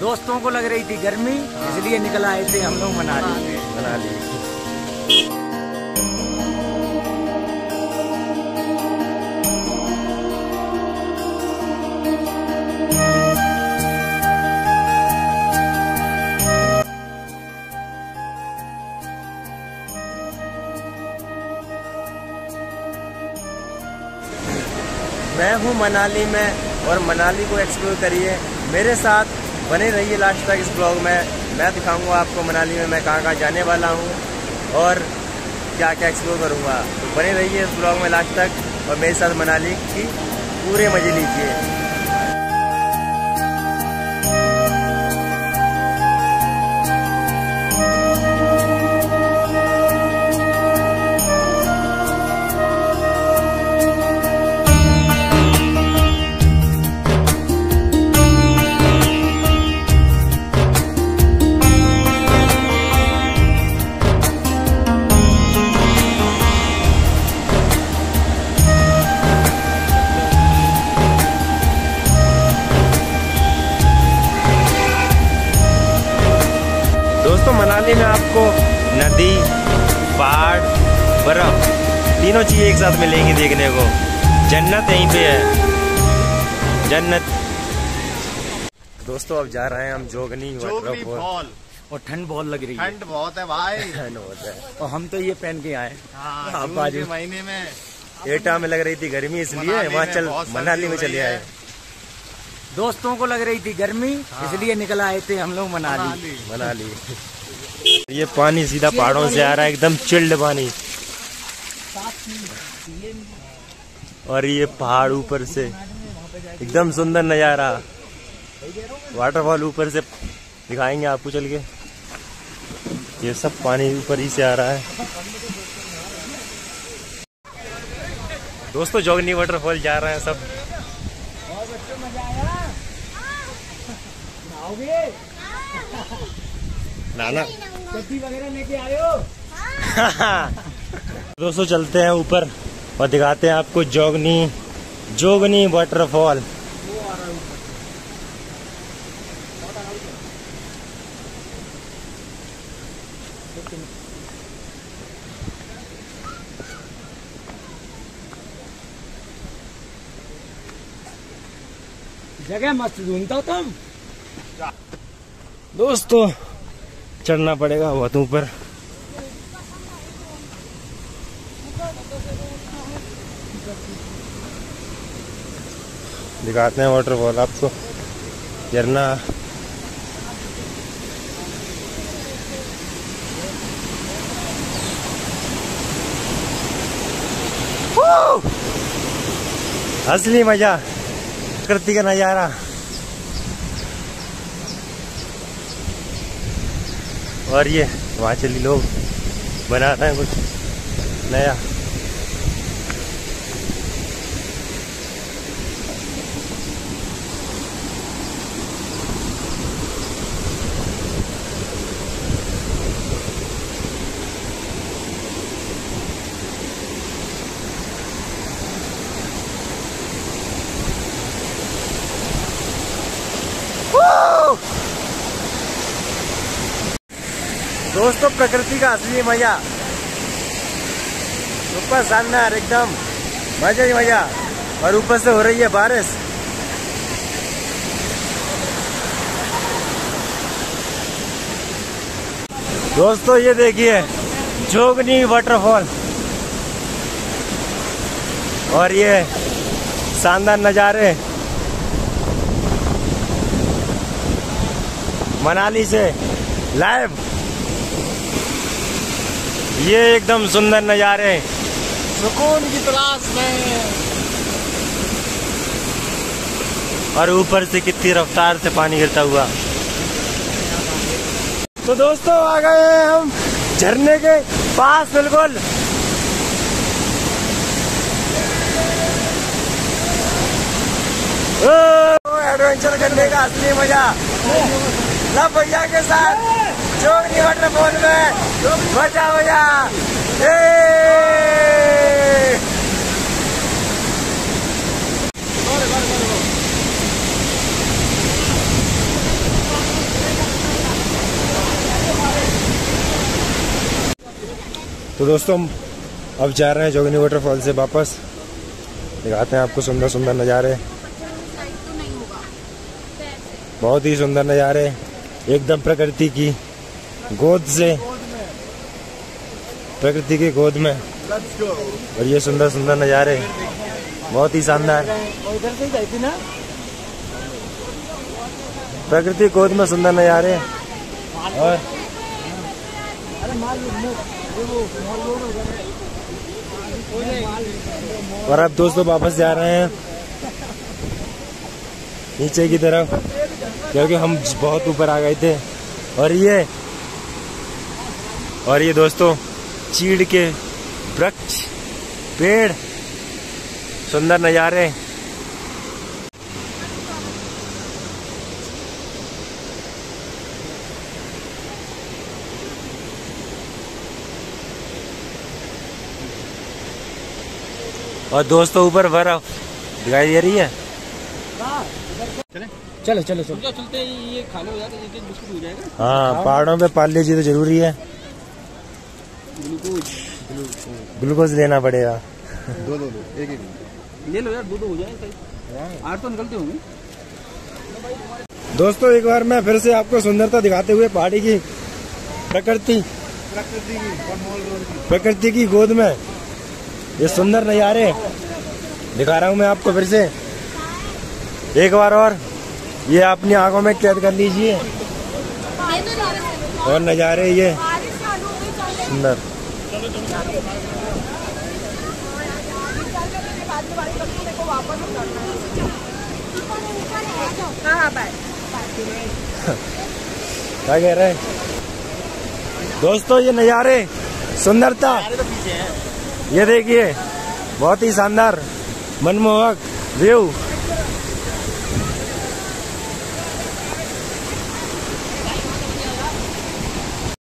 दोस्तों को लग रही थी गर्मी, इसलिए निकल आए थे हम लोग मनाली मनाली। मैं हूँ मनाली में, और मनाली को एक्सप्लोर करिए। मेरे साथ बने रहिए लास्ट तक इस ब्लॉग में। मैं दिखाऊँगा आपको मनाली में मैं कहाँ कहाँ जाने वाला हूँ और क्या क्या एक्सप्लोर करूँगा। तो बने रहिए इस ब्लॉग में लास्ट तक और मेरे साथ मनाली की पूरे मज़े लीजिए। नदी पहाड़ बर्फ़ तीनों चीज़ें एक साथ मिलेंगी देखने को। जन्नत यहीं पे है। जन्नत। दोस्तों अब जा रहे हैं हम जोगनी जोगनी फॉल। और ठंड बहुत लग रही है। ठंड बहुत है भाई। ठंड होता है। और हम तो ये पहन के आए हाँ, आप जून महीने में। एटा में लग रही थी गर्मी इसलिए हिमाचल मनाली में चले आए। दोस्तों को लग रही थी गर्मी इसलिए निकल आए थे हम लोग मनाली। मनाली। ये पानी सीधा पहाड़ों से आ रहा है एकदम चिल्ड पानी। और ये पहाड़ ऊपर से एकदम सुंदर नज़ारा। वाटरफॉल ऊपर से दिखाएँगे आपको चल के। ये सब पानी ऊपर ही से आ रहा है। दोस्तों जोगनी वाटरफॉल जा रहे हैं सब। नाना। वगैरह लेके आयो। दोस्तों चलते हैं ऊपर और दिखाते हैं आपको जोगनी जोगनी वाटरफॉल जगह मस्त ढूंढता तुम दोस्तों चढ़ना पड़ेगा बहुत ऊपर। दिखाते हैं वाटरफॉल आपको। झरना। असली मज़ा। प्रकृति का नज़ारा। और ये हिमाचली लोग बना रहे हैं कुछ नया। दोस्तों, प्रकृति का असली मज़ा। ऊपर शानदार, एकदम। मज़ा ही मज़ा। और ऊपर से हो रही है बारिश। दोस्तों, ये देखिए, जोगनी वाटरफॉल और ये शानदार नज़ारे। मनाली से लाइव ये एकदम सुंदर नज़ारे सुकून की तलाश में। और ऊपर से कितनी रफ्तार से पानी गिरता हुआ। तो दोस्तों आ गए हैं हम झरने के पास बिल्कुल। एडवेंचर करने का असली मज़ा। लब भैया के साथ। जोड़ी की वाटरफॉल में बचा बजा तो दोस्तों हम अब जा रहे हैं जोगनी वाटरफॉल से वापस। दिखाते हैं आपको सुंदर सुंदर नज़ारे। बहुत ही सुंदर नज़ारे, एकदम प्रकृति की। गोद से। प्रकृति की गोद में। और ये सुंदर सुंदर नज़ारे। बहुत ही शानदार। प्रकृति गोद में सुंदर नज़ारे। और? और अब दोस्तों वापस जा रहे हैं। नीचे की तरफ़, क्योंकि हम बहुत ऊपर आ गए थे। और ये और ये दोस्तों चीड़ के वृक्ष पेड़ सुंदर नज़ारे। और दोस्तों ऊपर बर्फ़ दिखाई दे रही है। चलो। चलो चलो चलते ये खा लो यार एक एक बिस्कुट हो जाएगा। हाँ पहाड़ों पे पाल लीजिए तो ज़रूरी है। ग्लूकोज। ग्लूकोज लेना पड़ेगा। दो दो दो एक एक। ले लो यार दो दो हो जाएगा सही आठ तो निकलते होंगे। दोस्तों एक बार मैं फिर से आपको सुंदरता दिखाते हुए पहाड़ी की प्रकृति प्रकृति की की। प्रकृति की गोद में ये सुंदर नज़ारे दिखा रहा हूँ मैं आपको फिर से। एक बार और ये अपनी आँखों में कैद कर लीजिए। और नज़ारे ये सुंदर। क्या कह रहे हैं? दोस्तों, ये नज़ारे, सुंदरता। ये देखिए, बहुत ही शानदार, मनमोहक व्यू।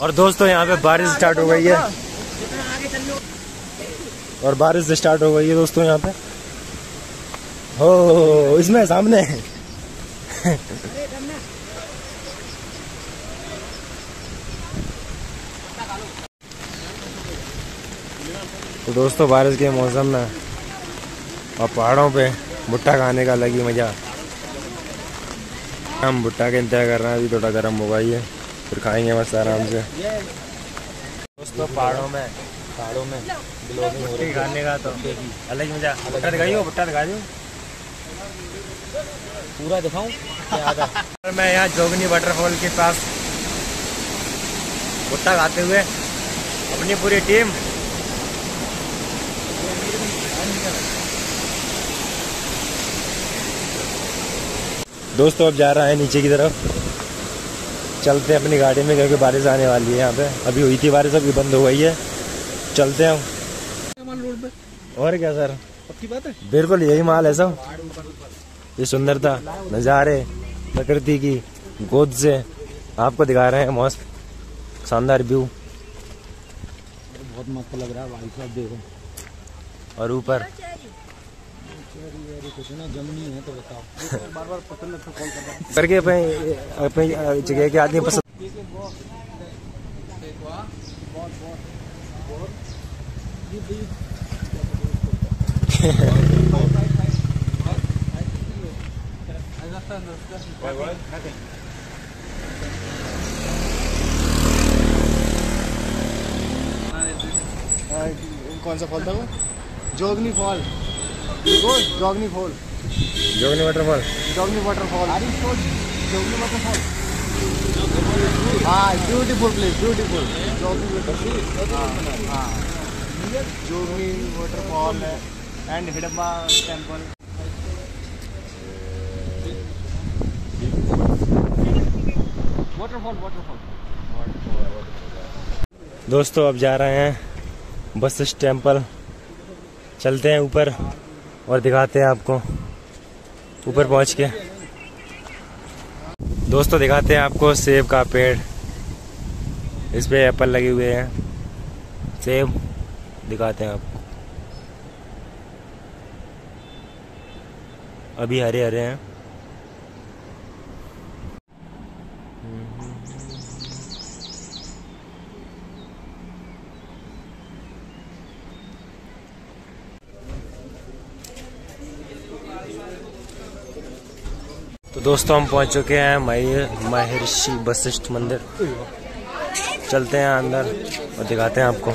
और दोस्तों, यहाँ पे बारिश स्टार्ट हो गई है। और बारिश स्टार्ट हो गई है दोस्तों यहाँ पे। हो, इसमें सामने। तो दोस्तों, बारिश के मौसम में और पहाड़ों पे भुट्टा खाने का अलग ही मज़ा। हम भुट्टा का इंतज़ार कर रहे हैं, अभी थोड़ा गर्म होगा ये। फिर खाएँगे मस्त आराम से। दोस्तों पहाड़ों में पहाड़ों में ब्लॉगिंग हो रही खाने का तो। अलग ही मज़ा। भुट्टा दिखाइए भुट्टा दिखा दो पूरा दिखाऊँ? और मैं यहाँ जोगनी वाटरफॉल के पास भुट्टा खाते हुए अपनी पूरी टीम दोस्तों अब जा रहा है नीचे की तरफ़। चलते हैं अपनी गाड़ी में क्योंकि बारिश आने वाली है यहाँ पे। अभी हुई थी बारिश अभी बंद हो गई है। चलते हैं हम। और क्या सर? पक्की बात है? बिल्कुल यही माल है सब। ये सुंदरता नज़ारे प्रकृति की गोद से आपको दिखा रहे हैं मस्त शानदार व्यू। बहुत मस्त लग रहा है भाई साहब देखो। और ऊपर कुछ ना जमनी है तो बताओ। बार बार पसंद तो कॉल करता करके अपने अपनी जगह के आदमी पसंद कौन सा फॉल था वो? Jogini fall. Jogini fall Jogini waterfall Jogini waterfall Jogini waterfall हाँ beautiful place beautiful Jogini waterfall हाँ हाँ जोगनी वाटरफॉल है and Hidimba temple waterfall waterfall दोस्तों अब जा रहे हैं बस टेंपल चलते हैं ऊपर। और दिखाते हैं आपको। ऊपर पहुँच के। दोस्तों, दिखाते हैं आपको सेब का पेड़। इस पे एप्पल लगे हुए हैं। सेब, दिखाते हैं आपको। अभी हरे हरे हैं। तो दोस्तों, हम पहुँच चुके हैं मही, महर्षि वशिष्ठ मंदिर। चलते हैं अंदर और दिखाते हैं आपको।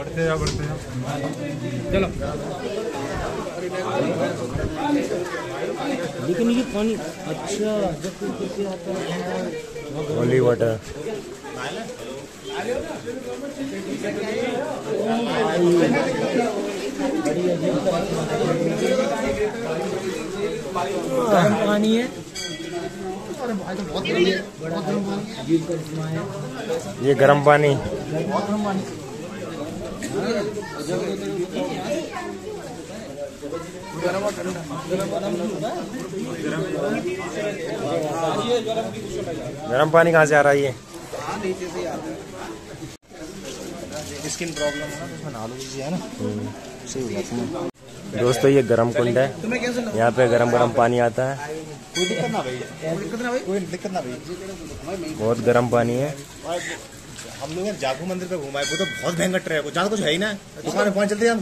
बढ़ते जा बढ़ते जा लेकिन ये पानी अच्छा जब कोई आता है। होली वाटर गर्म पानी है। झील का इसमें है ये गर्म पानी। गर्म पानी कहाँ से आ रहा है ये? स्किन प्रॉब्लम है ना तो उसमें नालू है ना? सही हो जाती है। दोस्तों ये गर्म कुंड है। यहाँ पे गरम गरम पानी आता है। कोई दिक्कत ना भाई। कोई दिक्कत ना भाई? बहुत गर्म पानी है। हम लोग जागू मंदिर पे है वो तो बहुत भयंकर ट्रैक हो ज़्यादा कुछ है ही ना। दुकान पहुँच चलते हैं हम